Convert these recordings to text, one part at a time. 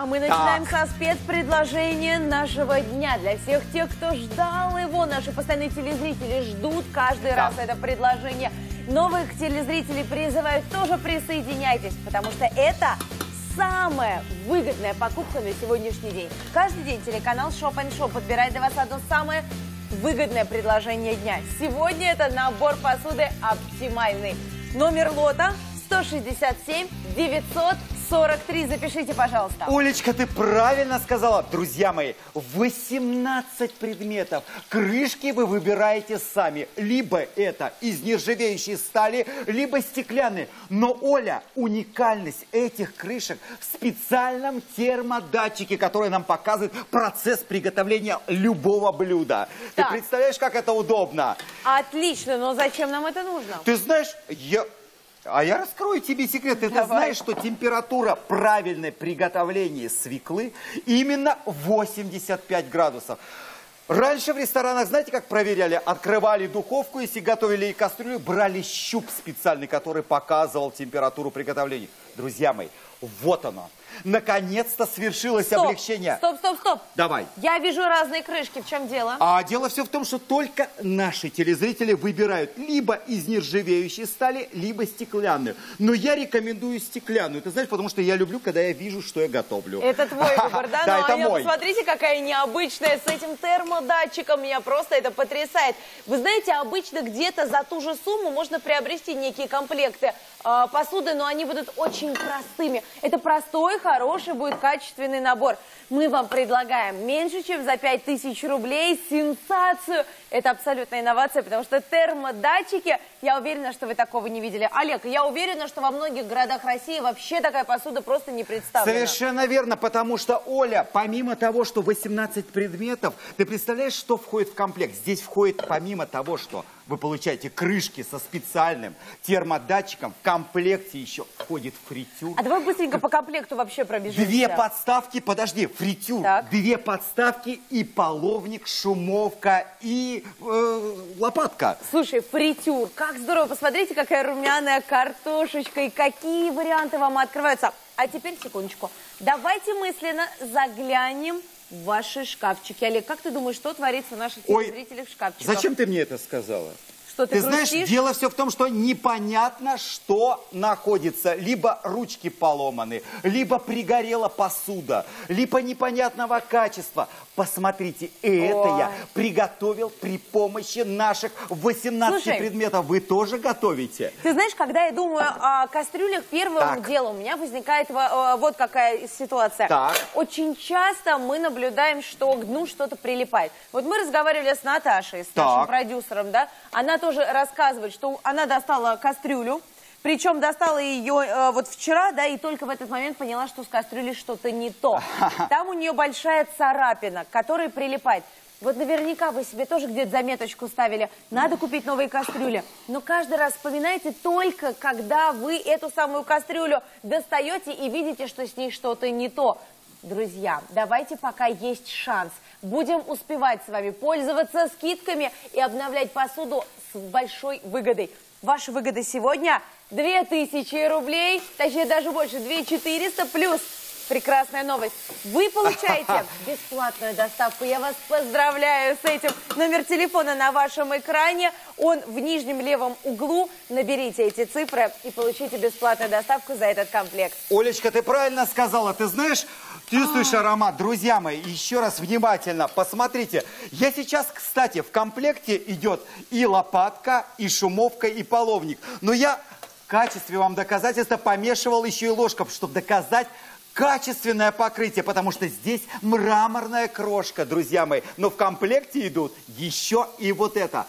А мы начинаем со спецпредложения нашего дня. Для всех тех, кто ждал его, наши постоянные телезрители ждут каждый раз это предложение. Новых телезрителей призывают тоже присоединяйтесь, потому что это самая выгодная покупка на сегодняшний день. Каждый день телеканал Shop Shop подбирает для вас одно самое выгодное предложение дня. Сегодня это набор посуды оптимальный. Номер лота 167 900 43. Запишите, пожалуйста. Олечка, ты правильно сказала. Друзья мои, 18 предметов. Крышки вы выбираете сами. Либо это из нержавеющей стали, либо стеклянные. Но, Оля, уникальность этих крышек в специальном термодатчике, который нам показывает процесс приготовления любого блюда. Так. Ты представляешь, как это удобно? Отлично, но зачем нам это нужно? Ты знаешь, я... А я раскрою тебе секрет. Ты знаешь, что температура правильной приготовления свеклы именно 85 градусов. Раньше в ресторанах, знаете, как проверяли? Открывали духовку, если готовили и кастрюлю, брали щуп специальный, который показывал температуру приготовления. Друзья мои, вот оно. Наконец-то свершилось Стоп, облегчение. Стоп, стоп, стоп. Давай. Я вижу разные крышки. В чем дело? А дело все в том, что только наши телезрители выбирают либо из нержавеющей стали, либо стеклянную. Но я рекомендую стеклянную. Ты знаешь, потому что я люблю, когда я вижу, что я готовлю. Это твой выбор, да? Да, ну, это а я мой. посмотрите, какая необычная с этим термодатчиком. Меня просто это потрясает. Вы знаете, обычно где-то за ту же сумму можно приобрести некие комплекты э, посуды, но они будут очень простыми. Это простой, хороший, будет качественный набор. Мы вам предлагаем меньше, чем за 5000 рублей сенсацию. Это абсолютная инновация, потому что термодатчики, я уверена, что вы такого не видели. Олег, я уверена, что во многих городах России вообще такая посуда просто не представлена. Совершенно верно, потому что, Оля, помимо того, что 18 предметов, ты представляешь, что входит в комплект? Здесь входит, помимо того, что вы получаете крышки со специальным термодатчиком, в комплекте еще входит фритюр. А давай быстренько по комплекту вообще пробежимся. Две подставки, подожди, фритюр, Так. две подставки и половник, шумовка и э, лопатка. Слушай, фритюр, как здорово. Посмотрите, какая румяная картошечка и какие варианты вам открываются. А теперь, секундочку, давайте мысленно заглянем ваши шкафчики. Олег, как ты думаешь, что творится в наших Ой, телезрителях в шкафчиках? Зачем ты мне это сказала? Что, ты, Ты знаешь, дело все в том, что непонятно, что находится. Либо ручки поломаны, либо пригорела посуда, либо непонятного качества. Посмотрите, это Ой. я приготовил при помощи наших 18 Слушай. предметов. Вы тоже готовите? Ты знаешь, когда я думаю о кастрюлях, первым Так. делом у меня возникает во- э, вот какая ситуация. Так. Очень часто мы наблюдаем, что к дну что-то прилипает. Вот мы разговаривали с Наташей, с Так. нашим продюсером, да, она тоже рассказывает, что она достала кастрюлю, причем достала ее э, вот вчера, да, и только в этот момент поняла, что с кастрюлей что-то не то. Там у нее большая царапина, к которой прилипает. Вот наверняка вы себе тоже где-то заметочку ставили. Надо купить новые кастрюли. Но каждый раз вспоминайте только, когда вы эту самую кастрюлю достаете и видите, что с ней что-то не то. Друзья, давайте пока есть шанс. Будем успевать с вами пользоваться скидками и обновлять посуду с большой выгодой. Ваша выгода сегодня 2000 рублей, точнее даже больше, 2400 плюс Прекрасная новость. Вы получаете бесплатную доставку. Я вас поздравляю с этим. Номер телефона на вашем экране. Он в нижнем левом углу. Наберите эти цифры и получите бесплатную доставку за этот комплект. Олечка, ты правильно сказала. Ты знаешь, чувствуешь аромат. Друзья мои, еще раз внимательно посмотрите. Я сейчас, кстати, в комплекте идет и лопатка, и шумовка, и половник. Но я в качестве вам доказательства помешивал еще и ложком, чтобы доказать качественное покрытие, потому что здесь мраморная крошка, друзья мои. Но в комплекте идут еще и вот это.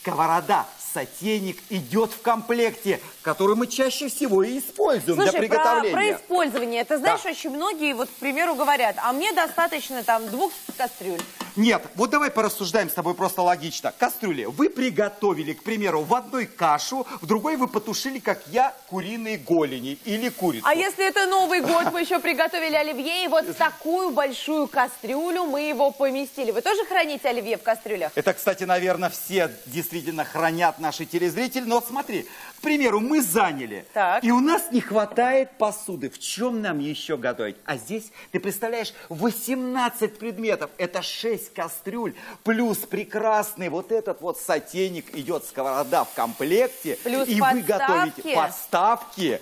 Сковорода, сотейник идет в комплекте, который мы чаще всего и используем для Слушай, про, приготовления. про использование. Ты знаешь, Да. очень многие, вот, к примеру, говорят, а мне достаточно там двух кастрюль. Нет, вот давай порассуждаем с тобой просто логично. Кастрюли, вы приготовили, к примеру, в одной кашу, в другой вы потушили, как я, куриные голени или курицу. А если это Новый год, мы еще приготовили оливье, и вот в такую большую кастрюлю мы его поместили. Вы тоже храните оливье в кастрюлях? Это, кстати, наверное, все действительно хранят наши телезрители. Но смотри, примеру, мы заняли, Так. и у нас не хватает посуды. В чем нам еще готовить? А здесь, ты представляешь, 18 предметов. Это 6 кастрюль, плюс прекрасный вот этот вот сотейник идет сковорода в комплекте. Плюс и вы подставки. готовите подставки.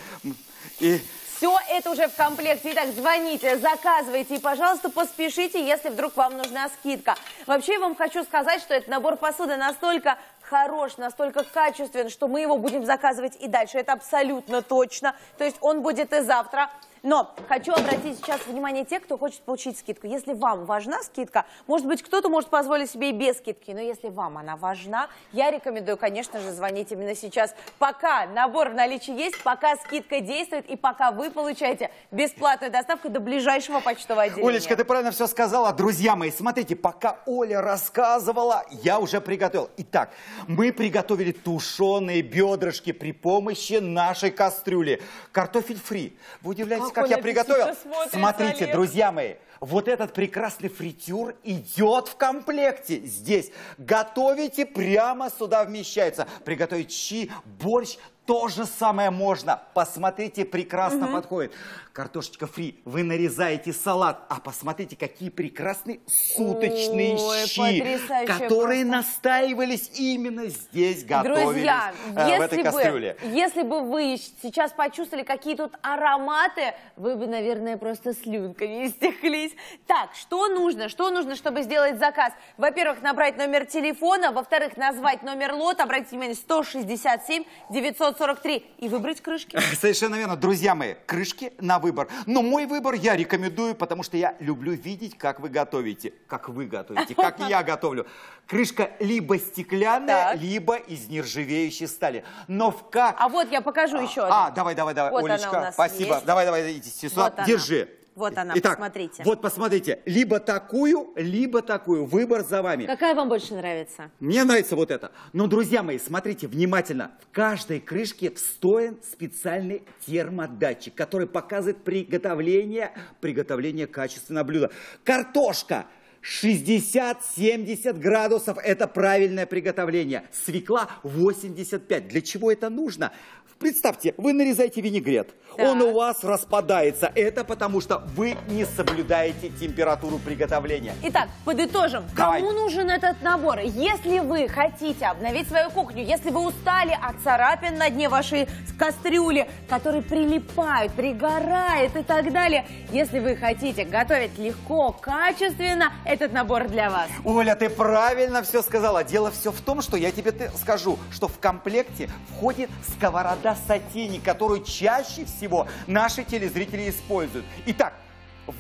И Все это уже в комплекте. Итак, звоните, заказывайте и, пожалуйста, поспешите, если вдруг вам нужна скидка. Вообще, я вам хочу сказать, что этот набор посуды настолько хорош, настолько качествен, что мы его будем заказывать и дальше. Это абсолютно точно. То есть он будет и завтра. Но хочу обратить сейчас внимание тех, кто хочет получить скидку. Если вам важна скидка, может быть, кто-то может позволить себе и без скидки, но если вам она важна, я рекомендую, конечно же, звонить именно сейчас. Пока набор в наличии есть, пока скидка действует и пока вы получаете бесплатную доставку до ближайшего почтового отделения. Олечка, ты правильно все сказала. Друзья мои, смотрите, пока Оля рассказывала, я уже приготовил. Итак, мы приготовили тушеные бедрышки при помощи нашей кастрюли. Картофель фри. Вы удивляетесь, Как я приготовил? Смотрите, друзья мои, вот этот прекрасный фритюр идет в комплекте здесь. Готовите, прямо сюда вмещается. Приготовить щи, борщ, то же самое можно. Посмотрите, прекрасно подходит. Картошечка фри, вы нарезаете салат, а посмотрите, какие прекрасные суточные Ой, щи, которые просто. настаивались именно здесь, готовились Друзья, э, в этой кастрюле. бы, если бы вы сейчас почувствовали какие тут ароматы, вы бы, наверное, просто слюнками истеклись. Так, что нужно? Что нужно, чтобы сделать заказ? Во-первых, набрать номер телефона, во-вторых, назвать номер лота, обратите внимание, 167 943 и выбрать крышки. Совершенно верно. Друзья мои, крышки на выбор. Но мой выбор я рекомендую, потому что я люблю видеть, как вы готовите. Как вы готовите, как я готовлю. Крышка либо стеклянная, Так. либо из нержавеющей стали. Но в как... А вот я покажу еще А, давай, давай, давай, Вот Олечка, спасибо. есть. Давай, давай, идите сюда, Вот держи. Вот она, Итак, посмотрите. Вот посмотрите, либо такую, либо такую. Выбор за вами. Какая вам больше нравится? Мне нравится вот это. Но, друзья мои, смотрите внимательно. В каждой крышке встроен специальный термодатчик, который показывает приготовление, приготовление качественного блюда. Картошка. 60-70 градусов – это правильное приготовление. Свекла 85. Для чего это нужно? Представьте, вы нарезаете винегрет, Так. он у вас распадается. Это потому что вы не соблюдаете температуру приготовления. Итак, подытожим. Давай. Кому нужен этот набор? Если вы хотите обновить свою кухню, если вы устали от царапин на дне вашей кастрюли, которые прилипают, пригорает и так далее, если вы хотите готовить легко, качественно, этот набор для вас. Оля, ты правильно все сказала. Дело все в том, что я тебе скажу, что в комплекте входит сковорода сотейник, которую чаще всего наши телезрители используют. Итак,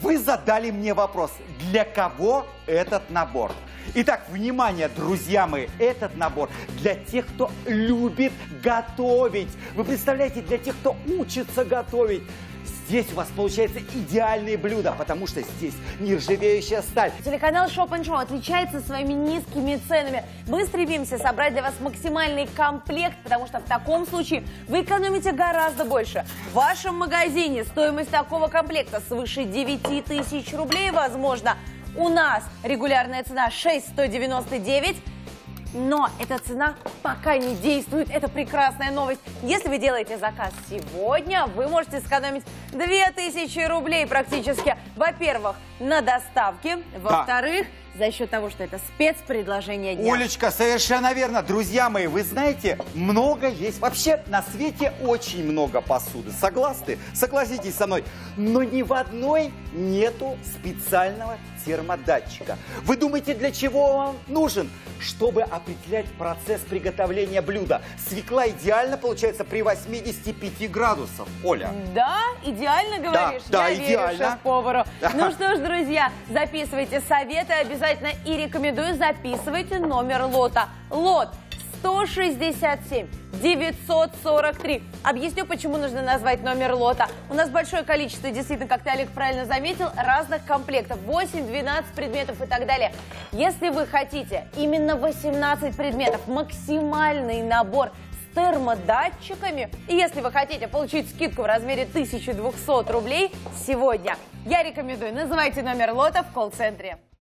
вы задали мне вопрос, для кого этот набор? Итак, внимание, друзья мои, этот набор для тех, кто любит готовить. Вы представляете, для тех, кто учится готовить. Здесь у вас получается идеальные блюда, потому что здесь нержавеющая сталь. Телеканал Shop Show отличается своими низкими ценами. Мы стремимся собрать для вас максимальный комплект, потому что в таком случае вы экономите гораздо больше. В вашем магазине стоимость такого комплекта свыше 9 тысяч рублей, возможно. У нас регулярная цена 6,199. Но эта цена пока не действует. Это прекрасная новость. Если вы делаете заказ сегодня, вы можете сэкономить 2000 рублей практически. Во-первых, на доставке. Во-вторых, за счет того, что это спецпредложение дня. Олечка, совершенно верно. Друзья мои, вы знаете, много есть. Вообще на свете очень много посуды. Согласны? Согласитесь со мной. Но ни в одной нету специального термодатчика. Вы думаете, для чего он нужен? Чтобы определять процесс приготовления блюда. Свекла идеально получается при 85 градусах. Оля. Да, идеально говоришь. да, Я верю идеально. шеф-повару. Ну что ж, друзья, записывайте советы обязательно и рекомендую записывайте номер лота. Лот 167 943. Объясню, почему нужно назвать номер лота. У нас большое количество, действительно, как ты, Олег, правильно заметил, разных комплектов. 8, 12 предметов и так далее. Если вы хотите именно 18 предметов, максимальный набор с термодатчиками. И если вы хотите получить скидку в размере 1200 рублей сегодня, я рекомендую, называйте номер лота в колл-центре.